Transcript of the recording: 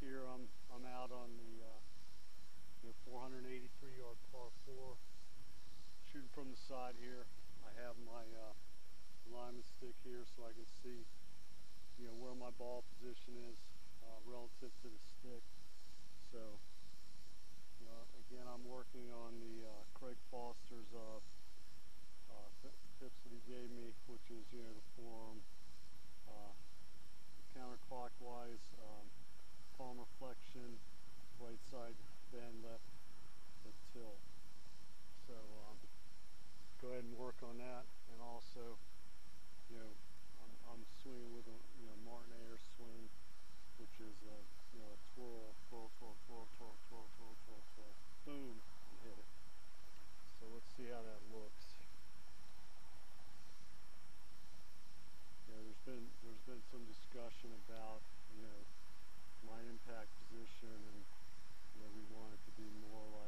here I'm, I'm out on the uh, you know, 483 yard par 4 shooting from the side here. I have my uh, alignment stick here so I can see you know where my ball position is uh, relative to the stick. So you know, again, I'm working then left the till. So um, go ahead and work on that. And also, you know, I'm, I'm swinging with a you know, Martin air swing, which is a, you know, a twirl, twirl, twirl, twirl, twirl, twirl, twirl, twirl, twirl, boom, and hit it. So let's see how that looks. You know, there's been there's been some discussion about you know my impact position and we want it to be more like